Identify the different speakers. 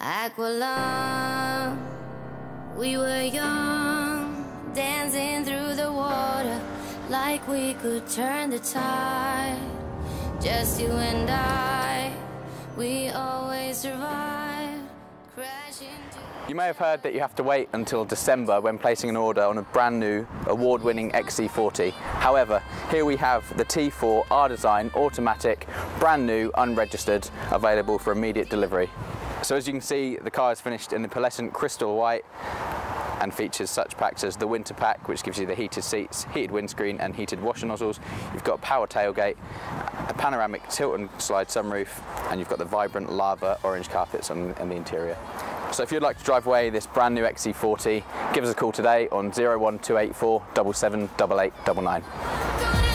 Speaker 1: Aqualung, we were young, dancing through the water like we could turn the tide. Just you and I, we always survive. Crashing
Speaker 2: You may have heard that you have to wait until December when placing an order on a brand new award-winning XC40. However, here we have the T4 R Design automatic, brand new, unregistered, available for immediate delivery. So as you can see, the car is finished in the pearlescent crystal white and features such packs as the winter pack, which gives you the heated seats, heated windscreen and heated washer nozzles. You've got a power tailgate, a panoramic tilt and slide sunroof, and you've got the vibrant lava orange carpets on, in the interior. So if you'd like to drive away this brand new XC40, give us a call today on 01284 778899.